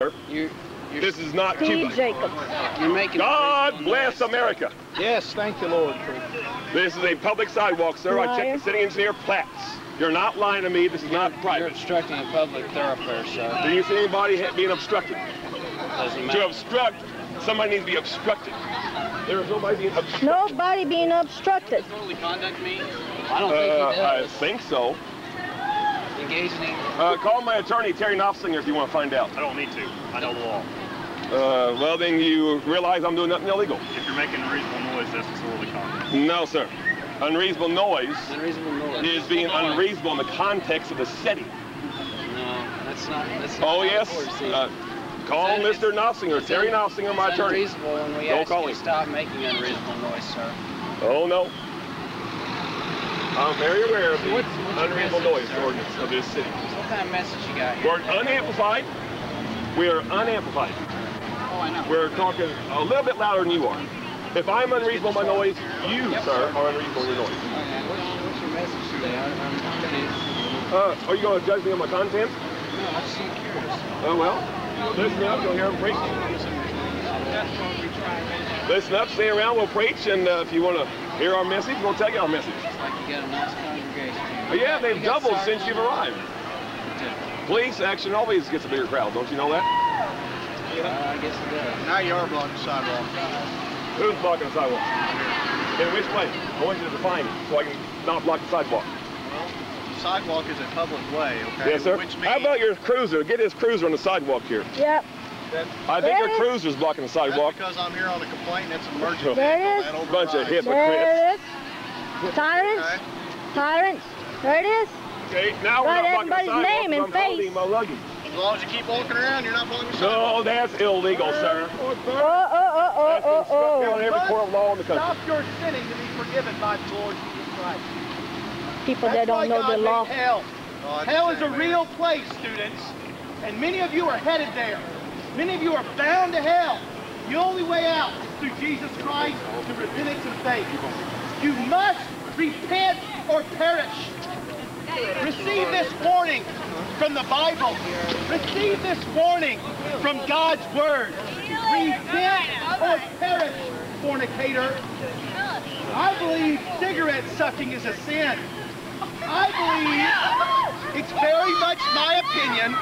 You, you're, This is not Steve Cuba. Jacobs. you're making. God bless America. Yes, thank you, Lord. This is a public sidewalk, sir. I checked the city engineer plats. You're not lying to me. This is not private. You're obstructing a public thoroughfare, sir. Do you see anybody being obstructed? Doesn't To obstruct, somebody needs to be obstructed. There is nobody being obstructed. Nobody being obstructed. Disorderly conduct me? I don't Uh, think he I think so. Engaging in Uh, call my attorney, Terry Knopflinger, if you want to find out. I don't need to. I know the law. Uh, well, then you realize I'm doing nothing illegal. If you're making unreasonable noise, that's disorderly conduct. No, sir. Unreasonable noise unreasonable noise. is being unreasonable in the context of the setting. No, that's not. That's not Oh, yes. works. Uh, call It's un- Mr. Knopflinger, Terry un- my it's attorney. unreasonable when we Don't ask call you him. to stop making unreasonable noise, sir. Oh, no. I'm very aware of the What's- what's unreasonable noise sir? ordinance of this city. What kind of message you got here? We're unamplified. We are unamplified. Oh, I know. We're talking a little bit louder than you are. If I'm unreasonable in my noise, you, Yep, sir, sir. are unreasonable in your noise. Okay, what's, what's your message today? I, I'm. Uh, are you going to judge me on my content? No, I just curious. Oh, well, listen up, you'll hear him preach. Listen up, stay around, we'll preach, and uh, if you want to hear our message, we'll tell you our message. It's like you got a nice congregation. Oh, yeah, they've You got doubled since you've arrived. Police action always gets a bigger crowd, don't you know that? Uh, I guess it does. Now you are blocking the sidewalk. Who's blocking the sidewalk? In which way? I want you to define it so I can not block the sidewalk. Well, sidewalk is a public way, okay? Yes, sir. Which means How about your cruiser? Get his cruiser on the sidewalk here. Yep. I think your There it is. cruiser's blocking the that's sidewalk. because I'm here on a complaint. That's an emergency. There it vehicle, is. that Bunch of overrides. hypocrites. There. Tyrants. Okay. Tyrants. There it is. Okay, now we're Write not blocking the everybody's sidewalk. name and I'm holding face. my luggage. As long as you keep walking around, you're not blocking the sidewalk. No, that's illegal, sir. Oh, oh, oh, oh That's oh, been struck oh, down oh, every court of law in the country. Stop your sinning to be forgiven by the Lord Jesus Christ. oh. People That's that don't know God the law. Hell. Oh, Hell is a man. real place, students, and many of you are headed there. Many of you are bound to hell. The only way out is through Jesus Christ, through repentance and faith. You must repent or perish. Receive this warning from the Bible. Receive this warning from God's Word. Repent or perish, fornicator. I believe cigarette sucking is a sin. I believe it's very much my opinion.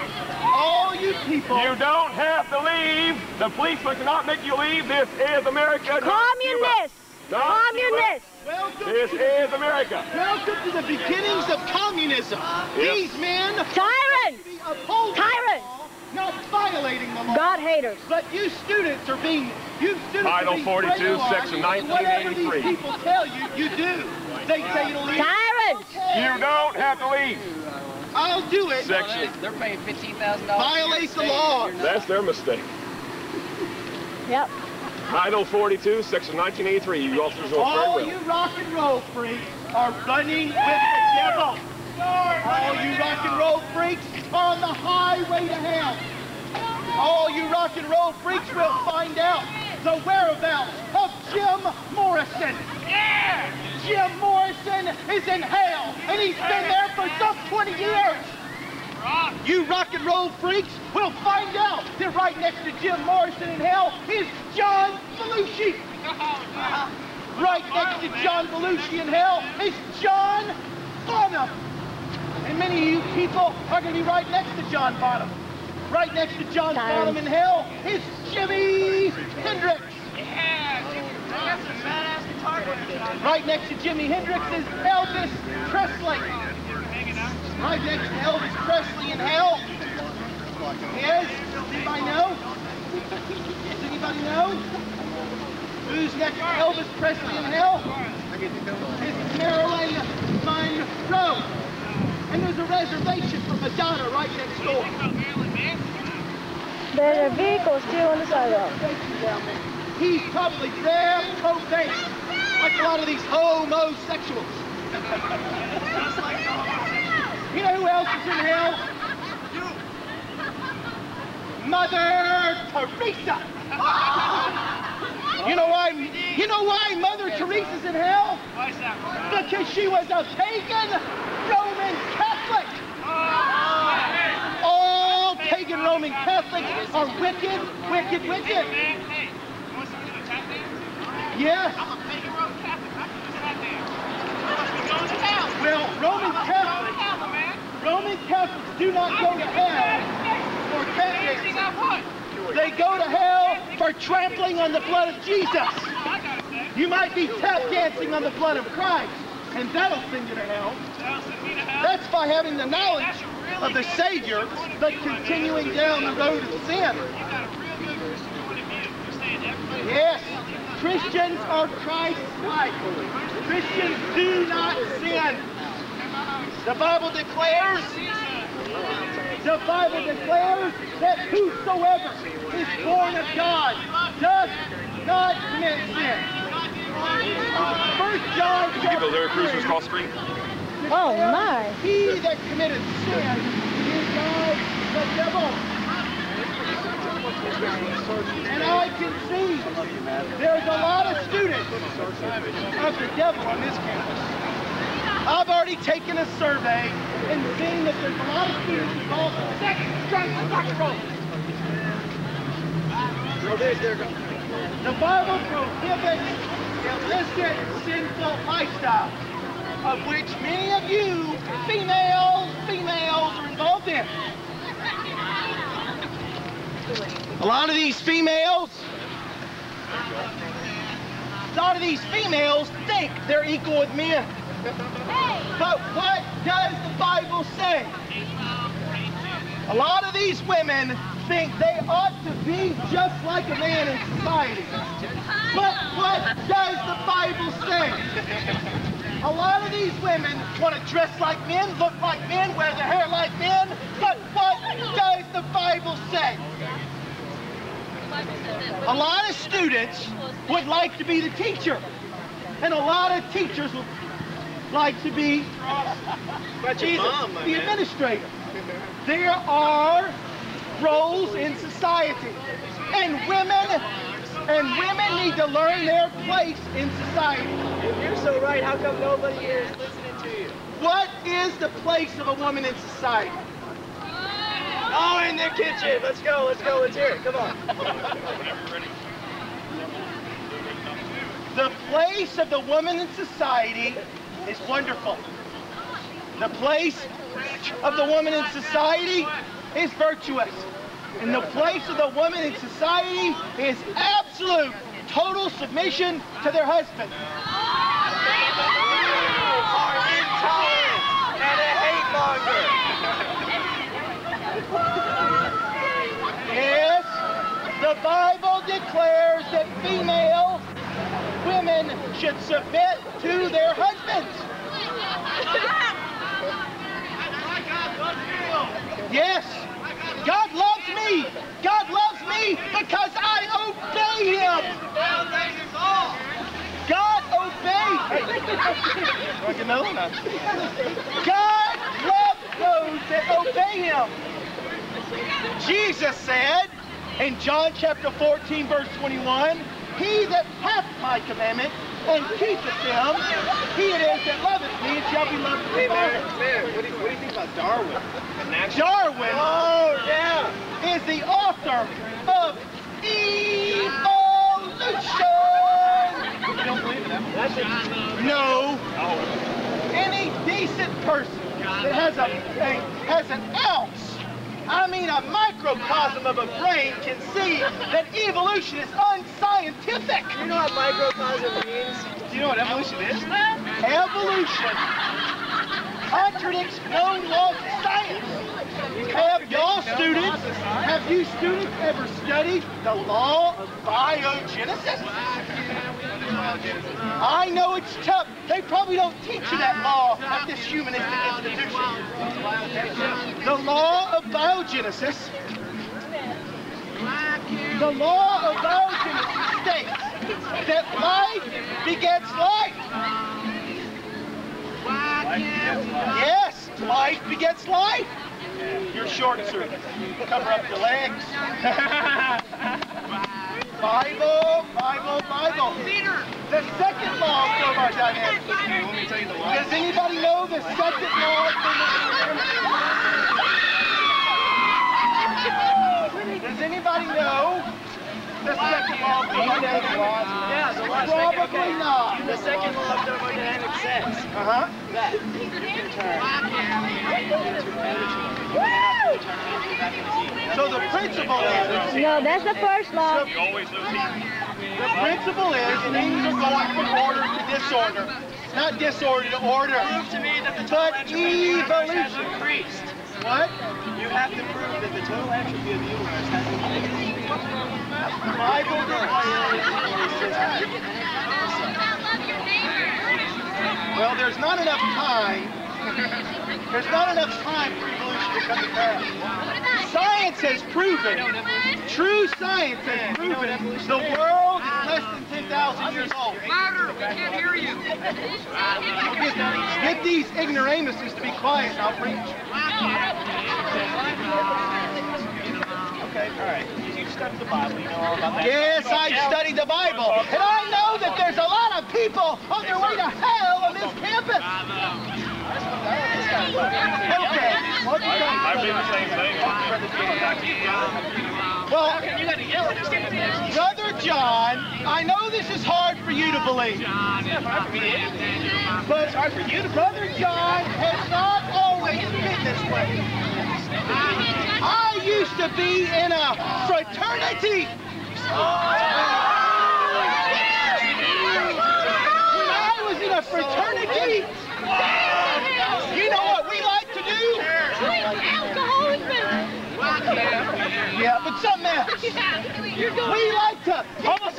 All you people. You don't have to leave. The policeman cannot make you leave. This is America. not Cuba. Communists. Not Communists. Welcome This is America. welcome to the beginnings of communism. These men Tyrants. Tyrants. the law, not violating the law. God haters. But you students are being, you students Title are being 42, brainwashed. section Whatever these people tell you, you do. They say you to leave. Tyrants. You don't have to leave. I'll do it. Sec- No, they- They're paying fifteen thousand dollars. Violate the law. That's their mistake. Yep. Title 42, section 1983. You officers know All you rock and roll freaks are running with the devil. All you rock and roll freaks are on the highway to hell. All you rock and roll freaks will find out the whereabouts of Jim Morrison. Yeah! Jim Morrison is in hell, and he's been there for some 20 years. You rock and roll freaks will find out that right next to Jim Morrison in hell is John Belushi. Right next to John Belushi in hell is John Bonham. And many of you people are going to be right next to John Bonham. Right next to John Time. Bonham in hell is Jimi Hendrix. Yeah, Right next to Jimi Hendrix is Elvis Presley. Right next to Elvis Presley in hell is, does anybody know? Does anybody know? Who's next to Elvis Presley in hell? It's Marilyn Monroe. And there's a reservation for Madonna right next door. There's a vehicle still on the sidewalk. He's probably there propane, like a lot of these homosexuals. you know who else is in hell? You. Mother Teresa. You know why? You know why Mother Teresa's in hell? Because she was a pagan Roman Catholic. All pagan Roman Catholics are wicked, wicked, wicked. Yes. Well, Roman Catholics, Roman Catholics do not go to hell for. They go to hell for trampling on the blood of Jesus. You might be tap dancing on the blood of Christ, and that'll send you to hell. That's by having the knowledge of the Savior, but continuing down the road of sin. Yes, Christians are Christ-like. Christians do not sin. The Bible declares, the Bible declares that whosoever is born of God does not commit sin. First John Did you get those Air chapter Cruisers cross screen? Oh my. He that committed sin is of the devil. And I can see there's a lot of students of the devil on this campus. Already taken a survey and seen that there's a lot of students involved in sex, drugs, and rock and roll. The Bible prohibits illicit, sinful lifestyle, of which many of you, females, females, are involved in. A lot of these females, a lot of these females think they're equal with men. But what does the Bible say? A lot of these women think they ought to be just like a man in society. But what does the Bible say? A lot of these women want to dress like men, look like men, wear their hair like men. But what does the Bible say? A lot of students would like to be the teacher. And a lot of teachers would like to be Jesus, the administrator. There are roles in society. And women and women need to learn their place in society. If you're so right, how come nobody here is listening to you? What is the place of a woman in society? Oh, in the kitchen. Let's go, let's go, let's hear it. Come on. The place of the woman in society is wonderful. The place of the woman in society is virtuous. And the place of the woman in society is absolute, total submission to their husband. Yes, the Bible declares that female women should submit to their husbands. Yes, God loves me. God loves me because I obey Him. God obey. Want another one? God loves those that obey Him. Jesus said in John chapter 14, verse 21, He that hath my commandment and keepeth them, he it is that loveth me and shall be loved of Hey, my Father. what do, you, what do you think about Darwin? Darwin Oh, yeah. is the author of evolution. You don't believe in that? That's it. No. Oh. Any decent person that has a, a has an ounce, I mean a microcosm of a brain, can see that evolution is unscientific. You know what microcosm means? Do you know what evolution is? Evolution contradicts known laws of science. Have y'all students, have you students ever studied the law of biogenesis? I know it's tough. They probably don't teach you that law at this humanistic institution. The law of biogenesis. The law of biogenesis states that life begets life. Yes, life begets life. You're short, are cover up your legs. Bible, Bible, Bible. The second law of thermodynamics. Does anybody know the second law of thermodynamics? The second law of thermodynamics? Yeah, the last second, Probably not. The second law of thermodynamics says Uh-huh. that you can turn into energy. You cannot turn energy back into heat. So the principle is, No, that's the first law. You always lose heat. the principle is things are going from order to disorder. Not disorder to order. Prove to me that the total But entropy of the has evolution. increased. What? You have to prove that the total entropy of the universe has increased. Bible Well, there's not enough time. There's not enough time for evolution to come to pass. Science has proven, true science has proven, the world is less than 10,000 years old. Louder, we can't hear you. Get, get these ignoramuses to be quiet and I'll preach. Okay, all right. You studied the Bible. You know all about that. Yes, I studied the Bible, and I know that there's a lot of people on their way to hell on this campus. Okay, what's I the believe the same thing. Well, Brother John, I know this is hard for you to believe. But it's hard for you to Brother John has not always been this way. I used to be in a fraternity. When I was in a fraternity, you know what we like to do? Yeah, but something else. We like to Homosexual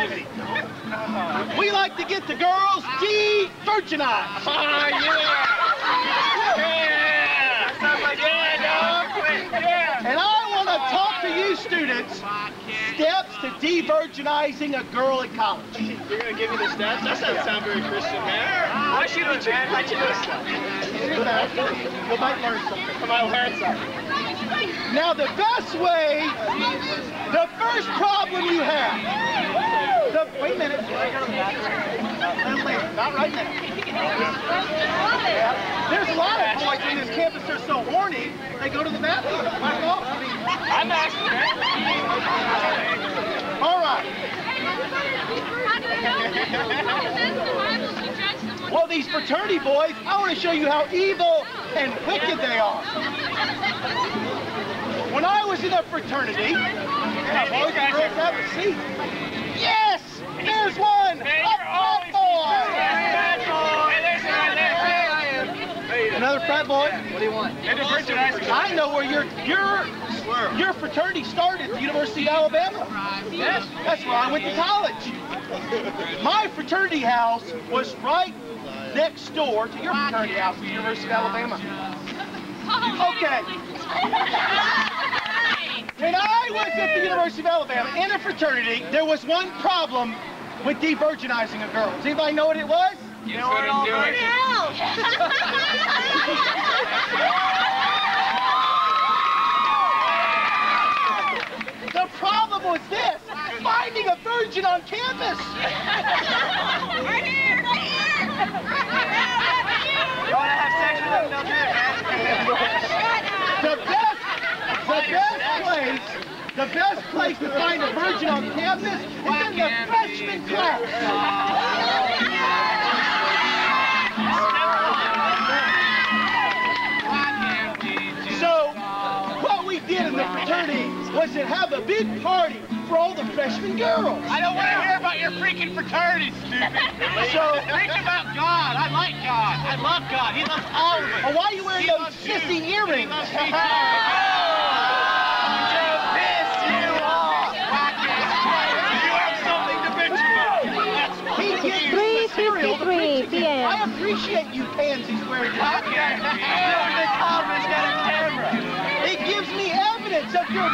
activity. we like to get the girls de-virginized. Ah, yeah. Yeah, dog. Yeah. And I want to talk to you students steps to de-virginizing a girl at college. You're gonna give me the stats? That doesn't sound very Christian, man. Why should we, man? How'd you know stuff? You might- learn something. I might learn something. Now the best way, the first problem you have, wait a minute. Later, uh, Not right now. There's a lot of boys in this campus, they're so horny, they go to the bathroom. I don't know. I mean, I'm asking, all right. Well, these fraternity boys, I want to show you how evil and wicked they are. When I was in a fraternity, yeah, boys and girls have a seat. Yes, there's one. Man, a you're frat boy. Hey, there's one. Hey, I am. Another frat boy. What do you want? I know where your your your fraternity started, the University of Alabama. Yes, that's where I went to college. My fraternity house was right next door to your fraternity house, at the University of Alabama. Okay. When I was at the University of Alabama in a fraternity, there was one problem with de-virginizing a girl. Does anybody know what it was? You know what I'll do? The problem was this, finding a virgin on campus. Right here. Right here. You wanna have sex with them? They'll do it, man. The best, the best place, the best place to find a virgin on campus is in the freshman class. So, what we did in the fraternity was to have a big party for all the freshman girls. I don't want to hear about your freaking fraternity, stupid. So, Think about God. I like God. I love God. He loves all of us. why are you wearing He those loves you. sissy earrings? Appreciate you pansies wearing that. The conference got a camera. It gives me evidence of your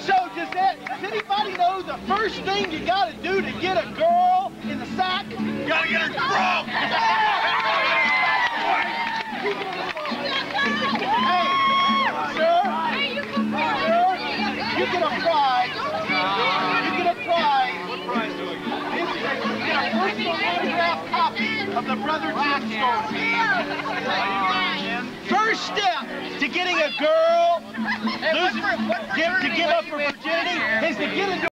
So does that does anybody know the first thing you gotta do to get a girl in the sack? You gotta get her the Brother first step to getting a girl, to give up her virginity, is to get into